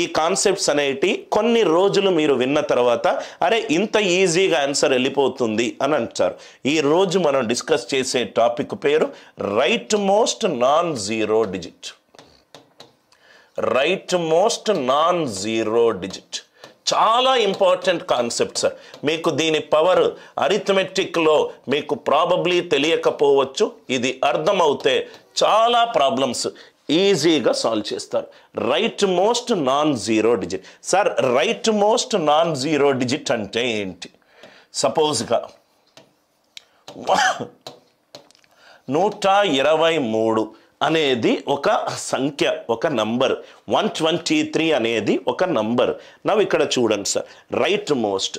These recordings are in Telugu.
ఈ కాన్సెప్ట్స్ అనేటి కొన్ని రోజులు మీరు విన్న తర్వాత అరే ఇంత ఈజీగా ఆన్సర్ వెళ్ళిపోతుంది అని అంటారు. ఈ రోజు మనం డిస్కస్ చేసే టాపిక్ పేరు right most non zero digit right most non zero digit చాలా ఇంపార్టెంట్ కాన్సెప్ట్ సార్ మీకు దీని పవర్ అరిథమెటిక్లో మీకు ప్రాబబ్లీ తెలియకపోవచ్చు. ఇది అర్థమవుతే చాలా ప్రాబ్లమ్స్ ఈజీగా సాల్వ్ చేస్తారు. Right most non zero digit sir right most non zero digit అంటే ఏంటి? సపోజ్గా నూట ఇరవై మూడు అనేది ఒక సంఖ్య ఒక నంబర్ వన్ ట్వంటీ త్రీ అనేది ఒక నంబర్ నవ్వు ఇక్కడ చూడండి sir right most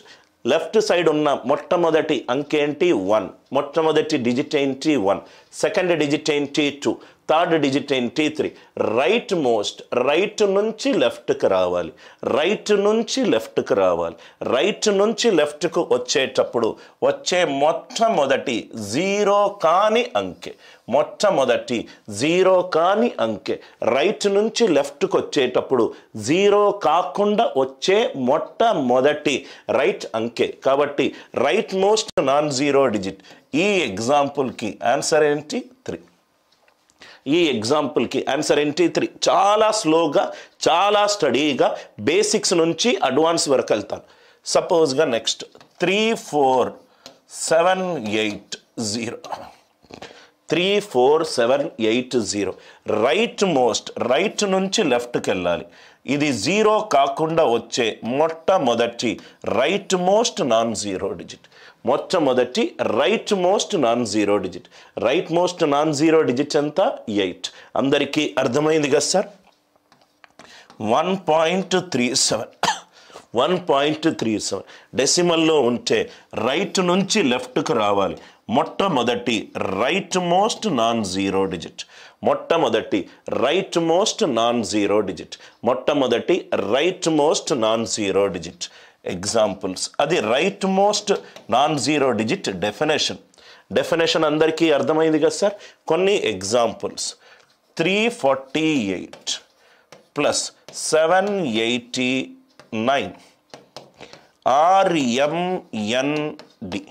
left side ఉన్న మొట్టమొదటి అంకేంటి వన్ మొట్టమొదటి డిజిట్ ఏంటి? వన్ సెకండ్ డిజిట్ ఏంటి? టూ థర్డ్ డిజిట్ ఏంటి త్రీ. రైట్ మోస్ట్ రైట్ నుంచి లెఫ్ట్కి రావాలి. రైట్ నుంచి లెఫ్ట్కి రావాలి. రైట్ నుంచి లెఫ్ట్కు వచ్చేటప్పుడు వచ్చే మొట్టమొదటి జీరో కాని అంకె మొట్టమొదటి జీరో కాని అంకె రైట్ నుంచి లెఫ్ట్కి వచ్చేటప్పుడు జీరో కాకుండా వచ్చే మొట్టమొదటి రైట్ అంకె. కాబట్టి right most non zero digit. ఈ ఎగ్జాంపుల్కి ఆన్సర్ ఏంటి? త్రీ. ఈ ఎగ్జాంపుల్కి ఆన్సర్ ఎంటీ త్రీ చాలా స్లోగా చాలా స్టడీగా బేసిక్స్ నుంచి అడ్వాన్స్ వరకు వెళ్తాను సపోజ్గా next three four seven eight zero three four seven eight zero right most right నుంచి లెఫ్ట్కి వెళ్ళాలి. ఇది జీరో కాకుండా వచ్చే మొట్టమొదటి right most non zero digit. మొట్టమొదటి right most non zero digit. Right most non zero digit ఎంత? ఎయిట్. అందరికీ అర్థమైంది కదా sir? One point three seven. One point three seven. డెసిమల్లో ఉంటే రైట్ నుంచి లెఫ్ట్కు రావాలి. మొట్టమొదటి right most non zero digit. మొట్టమొదటి right most non zero digit. మొట్టమొదటి right most non zero digit. Examples అది right most non zero digit definition. Definition అందరికీ అర్థమైంది కదా సార్? కొన్ని examples three forty eight plus seven eighty nine. RMND.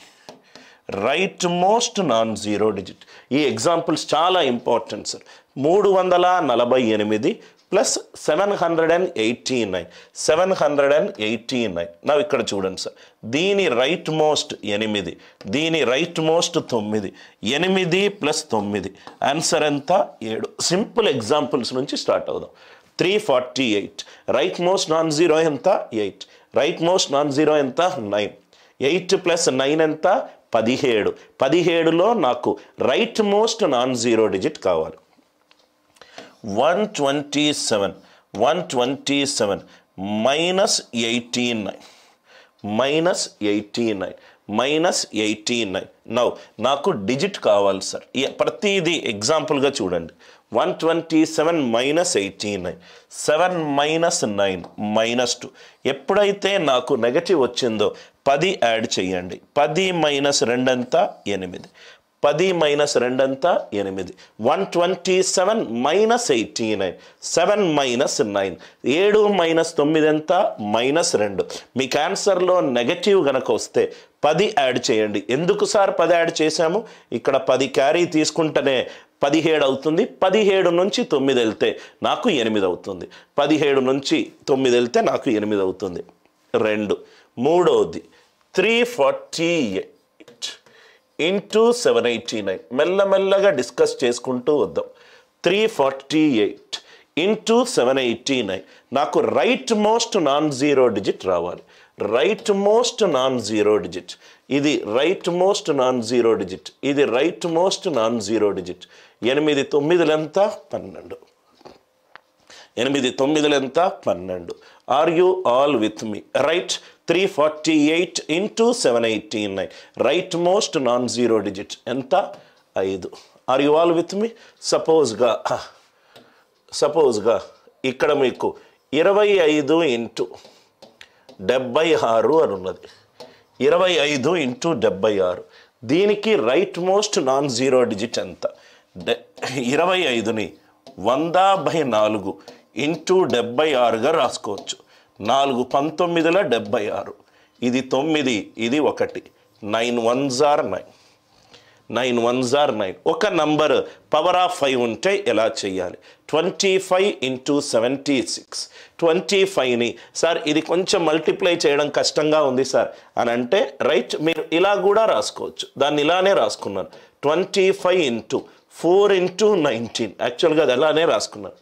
Right most non zero digit. ఈ ఎగ్జాంపుల్స్ చాలా ఇంపార్టెంట్ సార్. మూడు వందల నలభై ఎనిమిది plus seven hundred and eighty nine. Seven hundred and eighty nine. నా ఇక్కడ చూడండి సార్. దీని రైట్ మోస్ట్ ఎనిమిది. దీని రైట్ మోస్ట్ తొమ్మిది. ఎనిమిది ప్లస్ తొమ్మిది. ఆన్సర్ ఎంత? ఏడు. సింపుల్ ఎగ్జాంపుల్స్ నుంచి స్టార్ట్ అవుదాం. Three forty eight right most non zero ఎంత? Eight right most non zero ఎంత? నైన్ ఎయిట్ ప్లస్ నైన్ ఎంత? పదిహేడు. పదిహేడులో నాకు right most non zero digit కావాలి. One twenty seven one twenty seven minus eighty nine minus eighty nine minus eighty nine now నాకు డిజిట్ కావాలి సార్ ప్రతిదీ ఎగ్జాంపుల్గా చూడండి. One twenty seven minus eighty nine seven minus nine minus two ఎప్పుడైతే నాకు నెగటివ్ వచ్చిందో పది యాడ్ చేయండి. పది మైనస్ రెండంతా ఎనిమిది. పది మైనస్ రెండంతా ఎనిమిది. One twenty seven minus eighty nine seven minus nine ఏడు మైనస్ తొమ్మిది ఎంత? మైనస్ రెండు. మీ క్యాన్సర్లో నెగటివ్ గనక వస్తే పది యాడ్ చేయండి. ఎందుకు సార్ పది యాడ్ చేశాము? ఇక్కడ పది క్యారీ తీసుకుంటేనే పదిహేడు అవుతుంది పదిహేడు నుంచి తొమ్మిది వెళ్తే నాకు ఎనిమిది అవుతుంది. పదిహేడు నుంచి తొమ్మిది వెళ్తే నాకు ఎనిమిది అవుతుంది. రెండు. మూడవది three forty eight into seven eighty nine మెల్లమెల్లగా డిస్కస్ చేసుకుంటూ వద్దాం. Three forty eight into seven eighty nine నాకు right most non zero digit రావాలి. Right most non zero digit. ఇది right most non zero digit. ఇది right most non zero digit. ఎనిమిది తొమ్మిదిలెంత పన్నెండు. ఎనిమిది తొమ్మిదిలెంత పన్నెండు. Are you all with me right three forty eight into seven eighty nine right most non zero digit ఎంత ఐదు are you all with me సపోజ్గా సపోజ్గా ఇక్కడ మీకు ఇరవై ఐదు ఇంటూ డెబ్బై ఆరు అని ఉన్నది ఇరవై ఐదు ఇంటూ డెబ్బై ఆరు. దీనికి right most non zero digit ఎంత? డె ఇరవై ఐదుని వంద బై నాలుగు ఇంటూ డెబ్బై ఆరుగా రాసుకోవచ్చు. నాలుగు పంతొమ్మిదిల డెబ్బై ఆరు. ఇది తొమ్మిది ఇది ఒకటి. Nine one jar nine. Nine one jar nine. ఒక నంబర్ పవర్ ఆఫ్ ఫైవ్ ఉంటే ఎలా చేయాలి? Twenty five into seventy six. Twenty ఫైవ్ని sir ఇది కొంచెం మల్టిప్లై చేయడం కష్టంగా ఉంది సార్. అని అంటే రైట్ మీరు ఇలా కూడా రాసుకోవచ్చు. దాన్ని ఇలానే రాసుకున్నారు twenty five into four into nineteen. యాక్చువల్గా అది అలానే రాసుకున్నారు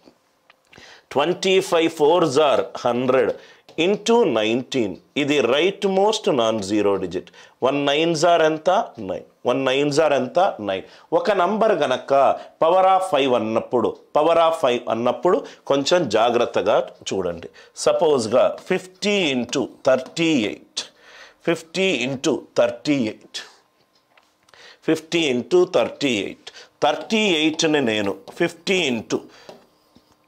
twenty five four jar hundred. Into nineteen. ఇది right most non zero digit. One nine jar ఎంత? నైన్. వన్ నైన్ జార్ ఎంత? నైన్. ఒక నంబర్ గనక పవర్ ఆఫ్ ఫైవ్ అన్నప్పుడు పవర్ ఆఫ్ ఫైవ్ అన్నప్పుడు కొంచెం జాగ్రత్తగా చూడండి. సపోజ్గా fifty into thirty eight. Fifty into thirty eight. Fifty into thirty eight. Thirty ఎయిట్ని నేను ఫిఫ్టీ ఇంటూ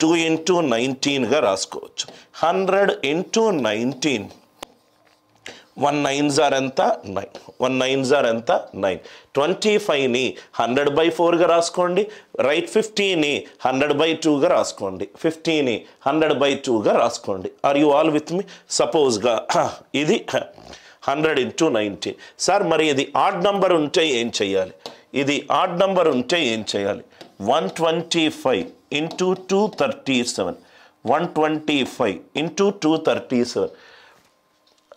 టూ ఇంటూ నైన్టీన్గా రాసుకోవచ్చు. Hundred into nineteen one nine jar ఎంత? నైన్ వన్ నైన్ జార్ ఎంత? నైన్ ట్వంటీ ఫైవ్ని హండ్రెడ్ బై ఫోర్గా రాసుకోండి. రైట్ ఫిఫ్టీని హండ్రెడ్ బై టూగా రాసుకోండి. ఫిఫ్టీని హండ్రెడ్ బై టూగా రాసుకోండి. Are you all with me సపోజ్గా ఇది హండ్రెడ్ ఇంటూ నైంటీ సార్ మరి ఇది ఆడ్ నంబర్ ఉంటే ఏం చేయాలి ఇది ఆడ్ నంబర్ ఉంటే ఏం చేయాలి one twenty five into two thirty seven one twenty five into two thirty seven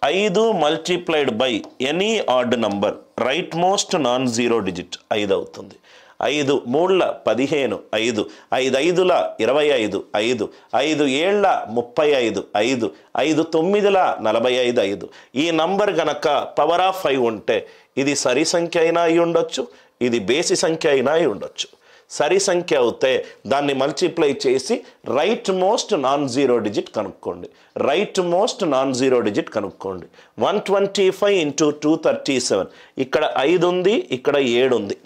ఐదు multiplied by any odd number right most non zero digit ఐదు అవుతుంది. ఐదు మూళ్ళ పదిహేను ఐదు. ఐదు ఐదుల ఇరవై ఐదు ఐదు. ఐదు ఏళ్ళ ముప్పై ఐదు ఐదు. ఐదు తొమ్మిదిల నలభై ఐదు ఐదు. ఈ నంబర్ గనక పవర్ ఆఫ్ ఫైవ్ ఉంటే ఇది సరి సంఖ్య అయినా అయి ఉండొచ్చు ఇది బేసి సంఖ్య అయినా అయి ఉండొచ్చు. సరి సంఖ్య అవుతే దాన్ని మల్టిప్లై చేసి right most non zero digit కనుక్కోండి. Right most non zero digit కనుక్కోండి. One twenty five into two thirty seven ఇక్కడ ఐదు ఉంది ఇక్కడ ఏడు ఉంది.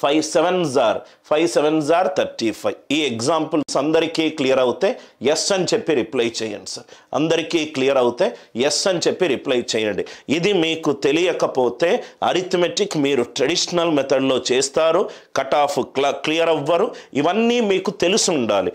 ఫైవ్ సెవెన్ జార్ ఫైవ్ సెవెన్ జార్ థర్టీ ఫైవ్. ఈ ఎగ్జాంపుల్స్ అందరికీ క్లియర్ అవుతే ఎస్ అని చెప్పి రిప్లై చేయండి సార్. అందరికీ క్లియర్ అవుతే ఎస్ అని చెప్పి రిప్లై చేయండి. ఇది మీకు తెలియకపోతే అరిథమెటిక్ మీరు ట్రెడిషనల్ మెథడ్లో చేస్తారు కట్ ఆఫ్ క్లియర్ అవ్వరు. ఇవన్నీ మీకు తెలిసి ఉండాలి.